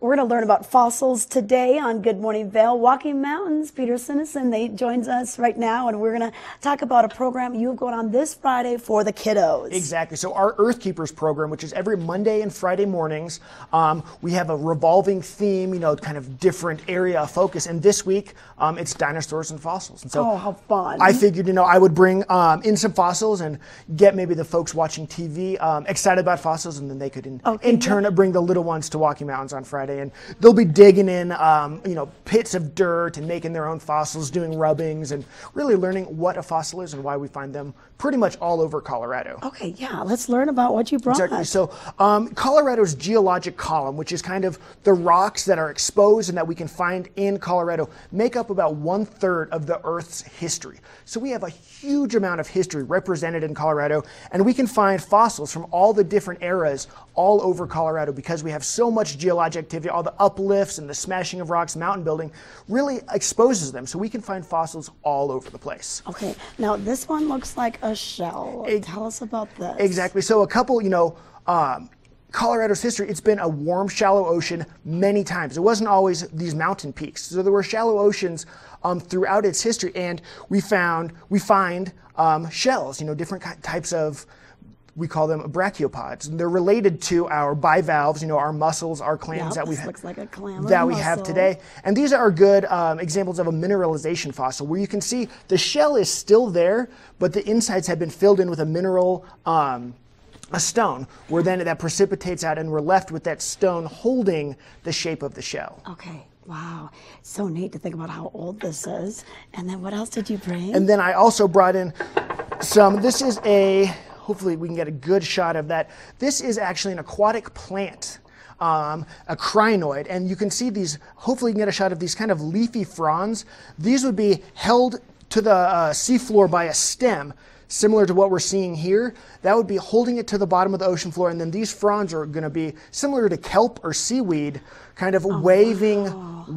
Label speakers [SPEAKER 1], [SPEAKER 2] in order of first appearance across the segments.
[SPEAKER 1] We're going to learn about fossils today on Good Morning Vail. Walking Mountains, Peter Suneson, they joins us right now, and we're going to talk about a program you have going on this Friday for the kiddos.
[SPEAKER 2] Exactly. So our Earth Keepers program, which is every Monday and Friday mornings, um, we have a revolving theme, you know, kind of different area of focus. And this week, um, it's dinosaurs and fossils. And so
[SPEAKER 1] oh, how fun!
[SPEAKER 2] I figured, you know, I would bring um, in some fossils and get maybe the folks watching TV um, excited about fossils, and then they could in,
[SPEAKER 1] Okay,
[SPEAKER 2] in turn bring the little ones to Walking Mountains on Friday, and they'll be digging in, um, you know, pits of dirt and making their own fossils, doing rubbings, and really learning what a fossil is and why we find them pretty much all over Colorado.
[SPEAKER 1] Okay, yeah, let's learn about what you brought.
[SPEAKER 2] Exactly. So, um, Colorado's geologic column, which is kind of the rocks that are exposed and that we can find in Colorado, make up about one third of the Earth's history. So, we have a huge amount of history represented in Colorado, and we can find fossils from all the different eras all over Colorado because we have so much geologic activity, all the uplifts and the smashing of rocks, mountain building really exposes them. So, we can find fossils all over the place.
[SPEAKER 1] Okay, now this one looks like a shell. Tell us about this.
[SPEAKER 2] Exactly. So a couple, you know, um, Colorado's history, it's been a warm, shallow ocean many times. It wasn't always these mountain peaks. So there were shallow oceans um, throughout its history, and we found, we find um, shells, you know, different types of, we call them brachiopods. And they're related to our bivalves, you know, our mussels, our clams
[SPEAKER 1] Yep,
[SPEAKER 2] that we
[SPEAKER 1] looks like a clam
[SPEAKER 2] that we have today. And these are good um, examples of a mineralization fossil where you can see the shell is still there, but the insides have been filled in with a mineral. Um, a stone, where then that precipitates out, and we're left with that stone holding the shape of the shell.
[SPEAKER 1] Okay, wow. So neat to think about how old this is. And then what else did you bring?
[SPEAKER 2] And then I also brought in some. This is a. Hopefully, we can get a good shot of that. This is actually an aquatic plant. Um, a crinoid, and you can see these. Hopefully, you can get a shot of these kind of leafy fronds. These would be held to the uh, seafloor by a stem, similar to what we're seeing here. That would be holding it to the bottom of the ocean floor, and then these fronds are going to be similar to kelp or seaweed, kind of waving,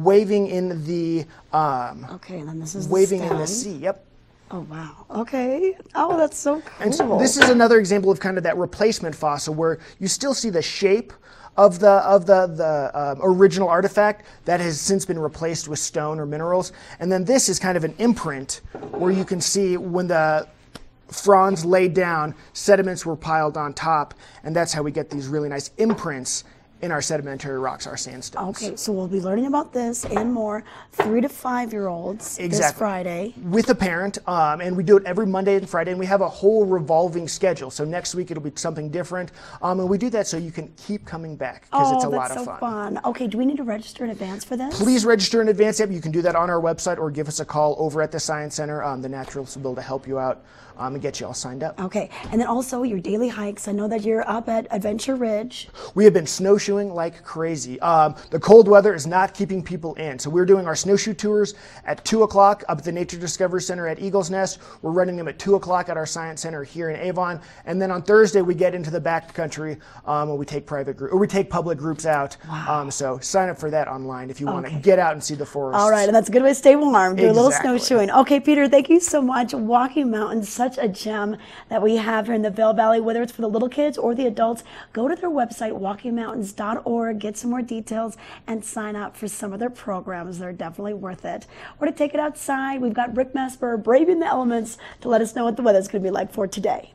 [SPEAKER 2] waving in the um,
[SPEAKER 1] okay, and then this is
[SPEAKER 2] waving
[SPEAKER 1] the
[SPEAKER 2] in the sea. Yep.
[SPEAKER 1] Oh wow. Okay. Oh, that's so cool.
[SPEAKER 2] And so this is another example of kind of that replacement fossil where you still see the shape of the of the the um, original artifact that has since been replaced with stone or minerals, and then this is kind of an imprint where you can see when the fronds laid down, sediments were piled on top, and that's how we get these really nice imprints in our sedimentary rocks, our sandstones.
[SPEAKER 1] Okay, so we'll be learning about this and more. Three to five year olds this
[SPEAKER 2] Exactly.
[SPEAKER 1] Friday.
[SPEAKER 2] with a parent, um, and we do it every Monday and Friday, and we have a whole revolving schedule. So next week it'll be something different, um, and we do that so you can keep coming back because
[SPEAKER 1] Oh,
[SPEAKER 2] it's a lot
[SPEAKER 1] so
[SPEAKER 2] of fun.
[SPEAKER 1] Okay, do we need to register in advance for this?
[SPEAKER 2] Please register in advance. Yep, you can do that on our website or give us a call over at the Science Center. Um, the Naturalists will be able to help you out um, and get you all signed up.
[SPEAKER 1] Okay, and then also your daily hikes. I know that you're up at Adventure Ridge.
[SPEAKER 2] We have been snowshoeing like crazy. Um, the cold weather is not keeping people in. So we're doing our snowshoe tours at 2 o'clock up at the Nature Discovery Center at Eagles Nest. We're running them at 2 o'clock at our Science Center here in Avon. And then on Thursday, we get into the back country um, and we take private group, or we take public groups out. Um, so sign up for that online if you want to get out and see the forest.
[SPEAKER 1] All right, and that's a good way to stay warm. Do a little snowshoeing. Okay, Peter, thank you so much. Walking Mountains, such a gem that we have here in the Vail Valley, whether it's for the little kids or the adults. Go to their website, get some more details, and sign up for some of their programs. They're definitely worth it. Or to take it outside, we've got Rick Mesper braving the elements to let us know what the weather's going to be like for today.